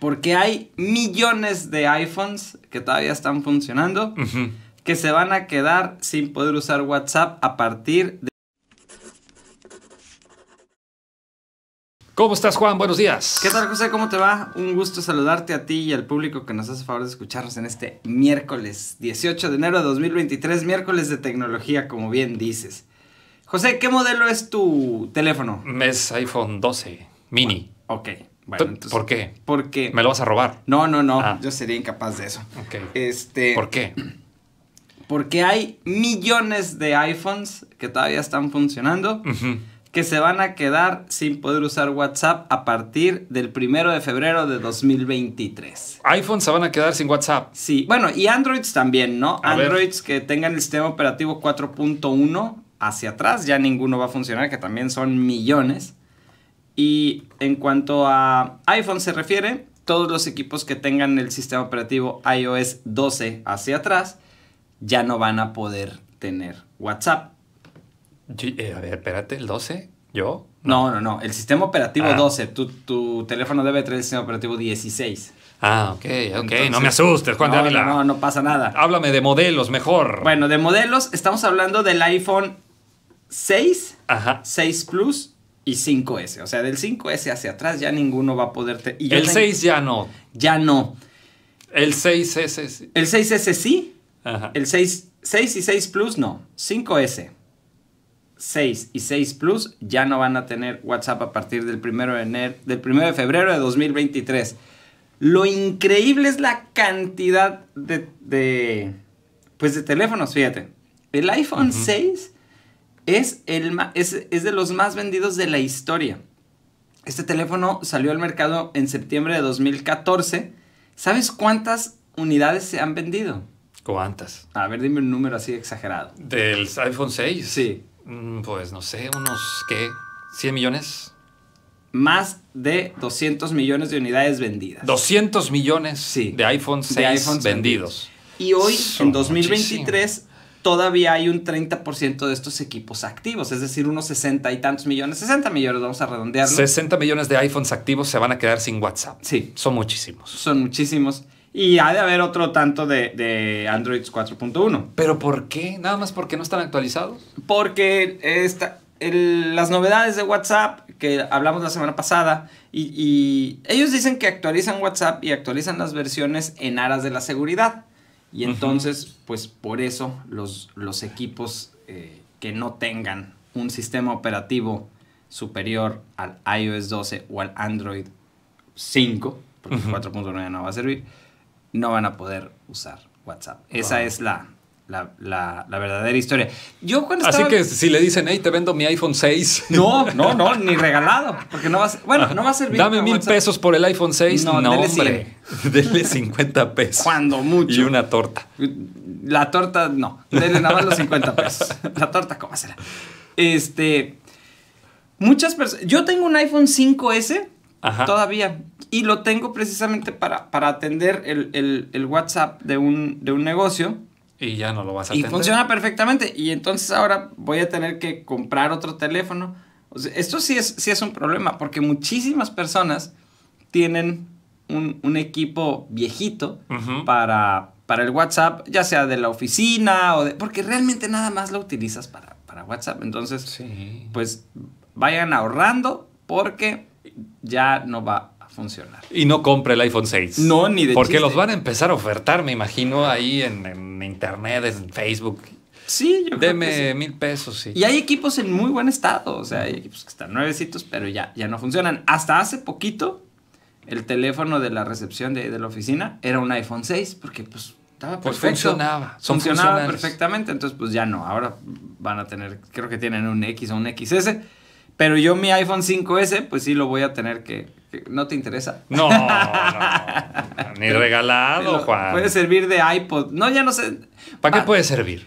Porque hay millones de iPhones que todavía están funcionando que se van a quedar sin poder usar WhatsApp a partir de... ¿Cómo estás, Juan? Buenos días. ¿Qué tal, José? ¿Cómo te va? Un gusto saludarte a ti y al público que nos hace favor de escucharnos en este miércoles 18 de enero de 2023, miércoles de tecnología, como bien dices. José, ¿qué modelo es tu teléfono? Es iPhone 12 mini. Ok, bueno, entonces... ¿Por qué? Porque... ¿Me lo vas a robar? No, no, no, Ah. yo sería incapaz de eso. Este... ¿Por qué? Porque hay millones de iPhones que todavía están funcionando que se van a quedar sin poder usar WhatsApp a partir del primero de febrero de 2023. iPhone se van a quedar sin WhatsApp. Sí, bueno, y Androids también, ¿no? A ver. Androids que tengan el sistema operativo 4.1 hacia atrás, ya ninguno va a funcionar, que también son millones. Y en cuanto a iPhone se refiere, todos los equipos que tengan el sistema operativo iOS 12 hacia atrás ya no van a poder tener WhatsApp. Eh, a ver, espérate, ¿el 12? ¿Yo? No, no, no. El sistema operativo Ah. 12. Tu, tu teléfono debe traer el sistema operativo 16. Ah, ok, ok. Entonces- no me asustes, Juan de no, Ávila. No, no, no pasa nada. Háblame de modelos mejor. Bueno, de modelos, estamos hablando del iPhone 6, Ajá. 6 Plus y 5S. O sea, del 5S hacia atrás ya ninguno va a poder... te- y El ten- 6 ya no. Ya no. El 6 es... es- El 6S sí. Ajá. El 6, 6 y 6 Plus no. 5S. 6 y 6 Plus ya no van a tener WhatsApp a partir del 1 de, enero, del 1 de febrero de 2023. Lo increíble es la cantidad de, de, pues de teléfonos, fíjate. El iPhone Ujú. 6 es, el, ma- es, es de los más vendidos de la historia. Este teléfono salió al mercado en septiembre de 2014. ¿Sabes cuántas unidades se han vendido? ¿Cuántas? A ver, dime un número así exagerado. ¿Del iPhone 6? Sí. Mm, Pues no sé, unos, ¿qué? ¿100 millones? Más de 200 millones de unidades vendidas. 200 millones Sí. de iPhone 6 De vendidos. Y hoy, Son en 2023, todavía hay un 30% de estos equipos activos. Es decir, unos 60 y tantos millones. 60 millones, vamos a redondearlo. 60 millones de iPhones activos se van a quedar sin WhatsApp. Sí, Son muchísimos. son muchísimos. Y ha de haber otro tanto de, de Androids 4.1. ¿Pero por qué? ¿Nada más porque no están actualizados? Porque esta, el- las novedades de WhatsApp que hablamos la semana pasada, y, y ellos dicen que actualizan WhatsApp y actualizan las versiones en aras de la seguridad. Y entonces, pues por eso los, los equipos eh, que no tengan un sistema operativo superior al iOS 12 o al Android 5, porque el Ujú. 4.9 ya no va a servir, no van a poder usar WhatsApp. Esa Wow. es la, la, la- la verdadera historia. Yo cuando Así que si le dicen, hey, te vendo mi iPhone 6. No, no, no, ni regalado. Porque no va a ser- Bueno, no va a servir. Dame mil WhatsApp. pesos por el iPhone 6. No, No, hombre. Dele 50 pesos. Cuando mucho. Y una torta. La torta, no. Dele nada más los 50 pesos. La torta, cómasela. Este. Muchas personas. Yo tengo un iPhone 5S Ajá. todavía. Y lo tengo precisamente para, para atender el, el- el WhatsApp de un, de un negocio. Y ya no lo vas a Y atender. funciona perfectamente. Y entonces ahora voy a tener que comprar otro teléfono. O sea, esto sí es, sí es un problema, porque muchísimas personas tienen un, un equipo viejito Ujú. para, para el WhatsApp, ya sea de la oficina o de... Porque realmente nada más lo utilizas para, para WhatsApp. Entonces, Sí. pues vayan ahorrando porque ya no va a funcionar. Y no compre el iPhone 6. No, ni de Porque chiste. los van a empezar a ofertar, me imagino, ahí en, en internet, en Facebook. Sí, yo creo que sí. mil pesos, sí. Y hay equipos en muy buen estado, o sea, hay equipos que están nuevecitos, pero ya, ya no funcionan. Hasta hace poquito, el teléfono de la recepción de, de la oficina era un iPhone 6, porque pues estaba Pues perfecto. funcionaba, son funcionaba funcionales. perfectamente, entonces pues ya no, ahora van a tener, creo que tienen un X o un XS, pero yo mi iPhone 5S, pues sí lo voy a tener que- ¿no te interesa? No, no. Ni regalado, Pero Juan. Puede servir de iPod, no, ya no sé. ¿Para qué Pa- puede servir?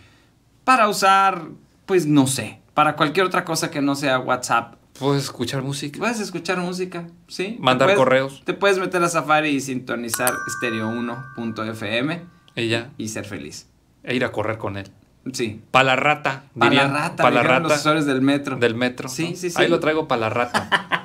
Para usar, pues no sé, para cualquier otra cosa que no sea WhatsApp. Puedes escuchar música. Puedes escuchar música, ¿sí? Te Mandar puedes- correos. Te puedes meter a Safari y sintonizar stereo1.fm Y ya. y ser feliz. E ir a correr con él. Sí. Pa' la rata, Para la rata, Pa' la dijeron los rata usuarios del metro. del metro. Sí, ¿no? sí, sí. Ahí lo traigo para la rata.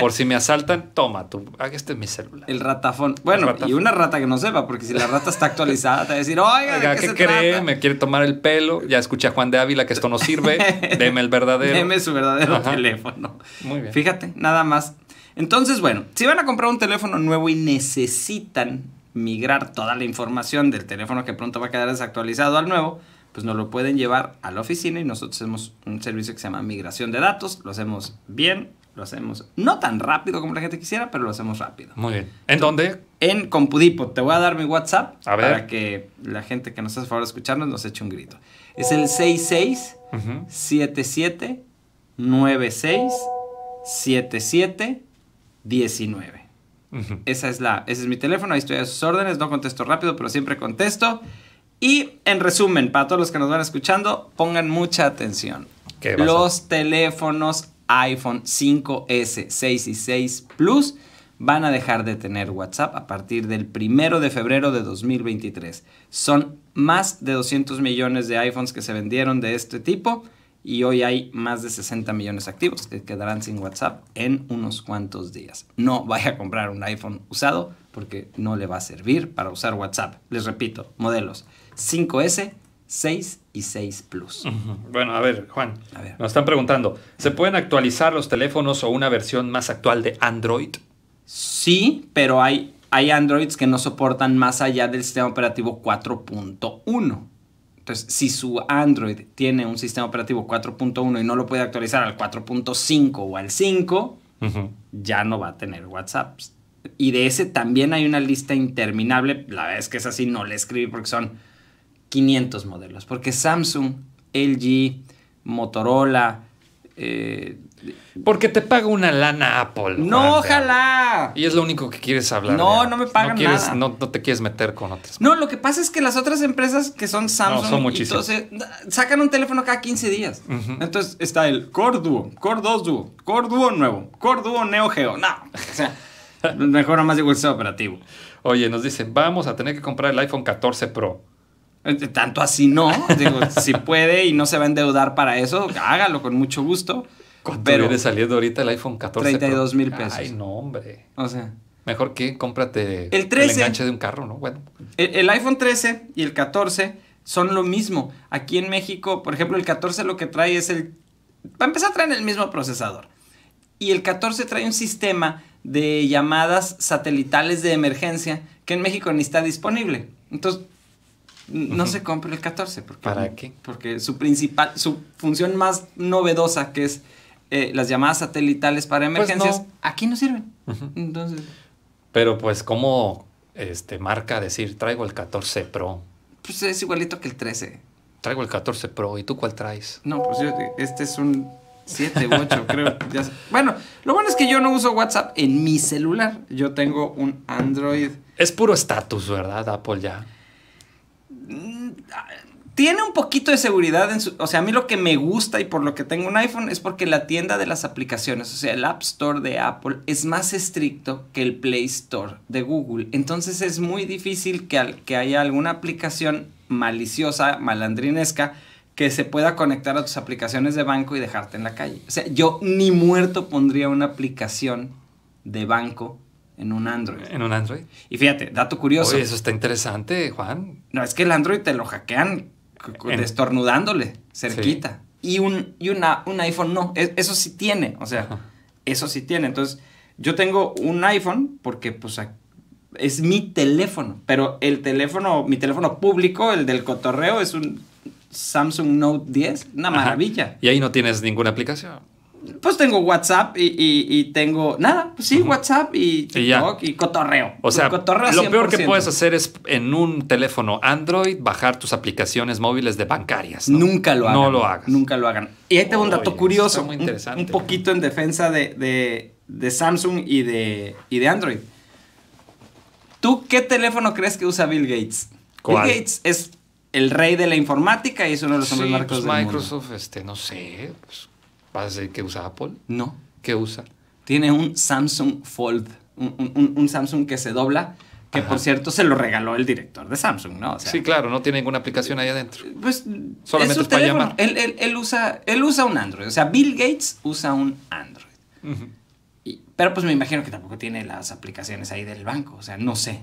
Por si me asaltan, toma tú. Este es mi celular. El ratafón. Bueno, ratafón. y una rata que no sepa, porque si la rata está actualizada, te va a decir, oiga, Oiga, ¿de qué, ¿qué se cree? trata? Me quiere tomar el pelo. Ya escuché a Juan de Ávila que esto no sirve. Deme el verdadero. Deme su verdadero Ajá. teléfono. Muy bien. Fíjate, nada más. Entonces, bueno, si van a comprar un teléfono nuevo y necesitan migrar toda la información del teléfono que pronto va a quedar desactualizado al nuevo, pues nos lo pueden llevar a la oficina y nosotros hacemos un servicio que se llama migración de datos. Lo hacemos bien, lo hacemos no tan rápido como la gente quisiera, pero lo hacemos rápido. Muy bien. ¿En dónde? En Compudipo, te voy a dar mi WhatsApp A ver. para que la gente que nos hace favor de escucharnos nos eche un grito. Es el 66 Ujú. 77 96 77 19. Ujú. Esa es la, ese es mi teléfono, ahí estoy a sus órdenes, no contesto rápido, pero siempre contesto. Y en resumen, para todos los que nos van escuchando, pongan mucha atención. ¿Qué vas a- Los teléfonos iPhone 5S, 6 y 6 Plus van a dejar de tener WhatsApp a partir del primero de febrero de 2023. Son más de 200 millones de iPhones que se vendieron de este tipo y hoy hay más de 60 millones activos que quedarán sin WhatsApp en unos cuantos días. No vaya a comprar un iPhone usado porque no le va a servir para usar WhatsApp. Les repito, modelos 5S, 6 y 6 Plus. Bueno, a ver, Juan. A ver. Nos están preguntando, ¿se pueden actualizar los teléfonos o una versión más actual de Android? Sí, pero hay, hay Androids que no soportan más allá del sistema operativo 4.1. Entonces, si su Android tiene un sistema operativo 4.1 y no lo puede actualizar al 4.5 o al 5, Ujú. ya no va a tener WhatsApp. Y de ese también hay una lista interminable. La verdad es que es así, no le escribí porque son 500 modelos. Porque Samsung, LG, Motorola... eh, Porque te paga una lana Apple. no, ojalá. Y es lo único que quieres hablar. No, no me pagan quieres- nada. No, no te quieres meter con otras. No, lo que pasa es que las otras empresas que son Samsung son y muchísimas. sacan un teléfono cada 15 días. Entonces está el Core Duo, Core 2 Duo, Core Duo nuevo, Core Duo Neo Geo. No, o sea, mejor nomás digo el sistema operativo. Oye, nos dicen, vamos a tener que comprar el iPhone 14 Pro. Eh, Tanto así no. Digo, si puede y no se va a endeudar para eso, hágalo con mucho gusto. ¿Cuánto Pero, viene saliendo ahorita el iPhone 14 Pro? 32 mil pesos. Ay, no, hombre. o sea, Mejor que cómprate El 13. enganche de un carro, ¿no? Bueno. El, el iPhone 13 y el 14 son lo mismo. Aquí en México, por ejemplo, el 14 lo que trae es el... Para empezar, traen el mismo procesador. Y el 14 trae un sistema de llamadas satelitales de emergencia que en México ni está disponible. Entonces, no se compra el 14. Porque, ¿Para qué? Porque su principal, su función más novedosa, que es eh, las llamadas satelitales para Pues emergencias, no. aquí no sirven. Entonces, Pero pues, ¿cómo este, marca decir, traigo el 14 Pro? pues es igualito que el 13. Traigo el 14 Pro. ¿Y tú cuál traes? No, pues yo, este es un 7 u 8, creo. Ya. Bueno, lo bueno es que yo no uso WhatsApp en mi celular. Yo tengo un Android. Es puro estatus, ¿verdad? Apple ya. Tiene un poquito de seguridad en su... O sea, a mí lo que me gusta y por lo que tengo un iPhone es porque la tienda de las aplicaciones, o sea, el App Store de Apple es más estricto que el Play Store de Google. Entonces es muy difícil que, al- que haya alguna aplicación maliciosa, malandrinesca, que se pueda conectar a tus aplicaciones de banco y dejarte en la calle. O sea, yo ni muerto pondría una aplicación de banco en un Android. ¿En un Android? Y fíjate, dato curioso. Oye, eso está interesante, Juan. No, es que el Android te lo hackean En- destornudándole cerquita. Y, un, y una, un iPhone no. E- Eso sí tiene. O sea, Ajá. eso sí tiene. Entonces, yo tengo un iPhone porque, pues, es mi teléfono. Pero el teléfono, mi teléfono público, el del cotorreo, es un Samsung Note 10. Una Ajá. maravilla. Y ahí no tienes ninguna aplicación. Pues tengo WhatsApp y, y- y tengo. Nada, pues sí. WhatsApp y. TikTok y, cotorreo. O sea, cotorreo lo peor que 100%. puedes hacer es en un teléfono Android bajar tus aplicaciones móviles de bancarias. ¿no? Nunca lo hagan. No lo hagas. Nunca lo hagan. Y ahí tengo un dato Oye, curioso. muy un- interesante. Un, poquito en defensa de, de- de Samsung y de, y de Android. ¿Tú qué teléfono crees que usa Bill Gates? ¿Cuál? Bill Gates es el rey de la informática y es uno de los Sí, hombres marcos pues del mundo. Microsoft, este, no sé. Pues, ¿Vas a decir que usa Apple? No. ¿Qué usa? Tiene un Samsung Fold. Un, un- un- un Samsung que se dobla. Que Ajá. por cierto se lo regaló el director de Samsung, ¿no? O sea, sí, claro, no tiene ninguna aplicación ahí adentro. Pues Solamente es para llamar. Él, él- él usa, él usa un Android. O sea, Bill Gates usa un Android. Y- Pero pues me imagino que tampoco tiene las aplicaciones ahí del banco. O sea, no sé.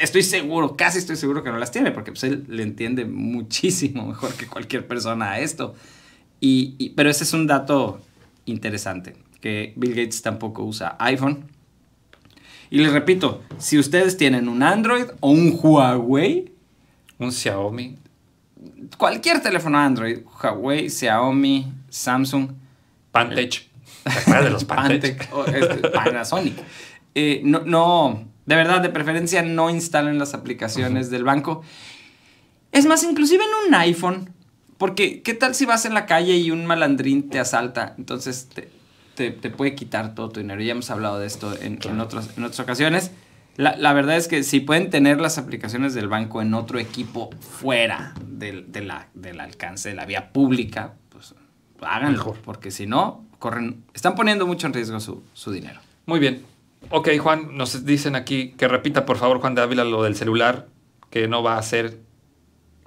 Estoy seguro, casi estoy seguro que no las tiene, porque pues él le entiende muchísimo mejor que cualquier persona a esto. Y, y- pero ese es un dato interesante, que Bill Gates tampoco usa iPhone. Y les repito, si ustedes tienen un Android o un Huawei, Un Xiaomi. cualquier teléfono Android, Huawei, Xiaomi, Samsung, Pantech. ¿Te acuerdas de los Pantech? Este, Panasonic. Eh, no, no, de verdad, de preferencia no instalen las aplicaciones del banco. Es más, inclusive en un iPhone, porque ¿qué tal si vas en la calle y un malandrín te asalta? Entonces te, te- te puede quitar todo tu dinero. Ya hemos hablado de esto en, en otros- en otras ocasiones. La, la verdad es que si pueden tener las aplicaciones del banco en otro equipo fuera del, de la- del alcance de la vía pública, pues háganlo, Mejor. porque si no, corren, están poniendo mucho en riesgo su, su dinero. Muy bien. Ok, Juan, nos dicen aquí que repita, por favor, Juan de Ávila, lo del celular, que no va a hacer,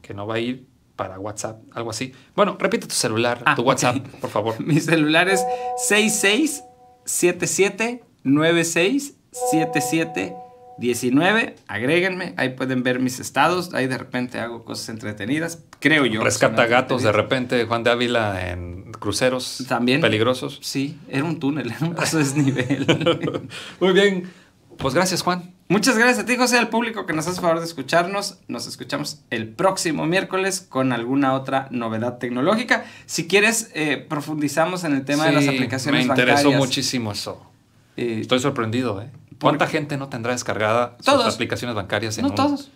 que no va a ir para WhatsApp, algo así. Bueno, repite tu celular, Ah, tu. WhatsApp, por favor. Mi celular es 6677967719. Agréguenme, ahí pueden ver mis estados. Ahí de repente hago cosas entretenidas, creo yo. Rescata gatos de repente, Juan de Ávila, en cruceros También. peligrosos. Sí, era un túnel, era un paso de desnivel. Muy bien. Pues gracias, Juan. Muchas gracias a ti, José, al público que nos hace favor de escucharnos. Nos escuchamos el próximo miércoles con alguna otra novedad tecnológica. Si quieres, eh, profundizamos en el tema de las aplicaciones Me interesó bancarias. muchísimo eso. Eh, Estoy sorprendido, ¿eh? ¿Por ¿Cuánta gente no tendrá descargada Todos. sus aplicaciones bancarias en no un, todos.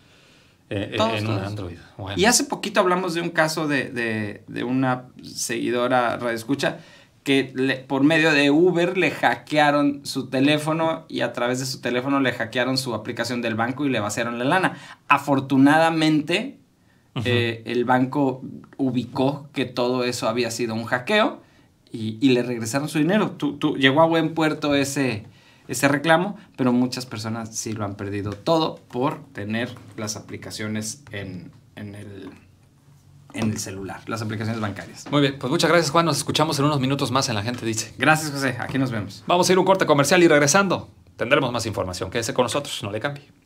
eh, eh, todos, en un todos. Android? Bueno. Y hace poquito hablamos de un caso de, de- de una seguidora radioescucha que le- por medio de Uber le hackearon su teléfono y a través de su teléfono le hackearon su aplicación del banco y le vaciaron la lana. Afortunadamente, eh, el banco ubicó que todo eso había sido un hackeo y, y le regresaron su dinero. Tú- tú- llegó a buen puerto ese, ese reclamo, pero muchas personas sí lo han perdido todo por tener las aplicaciones en, en el, en el celular, las aplicaciones bancarias. Muy bien, pues muchas gracias, Juan. Nos escuchamos en unos minutos más en La Gente Dice. Gracias, José. Aquí nos vemos. Vamos a ir a un corte comercial y regresando tendremos más información. Quédese con nosotros, no le cambie.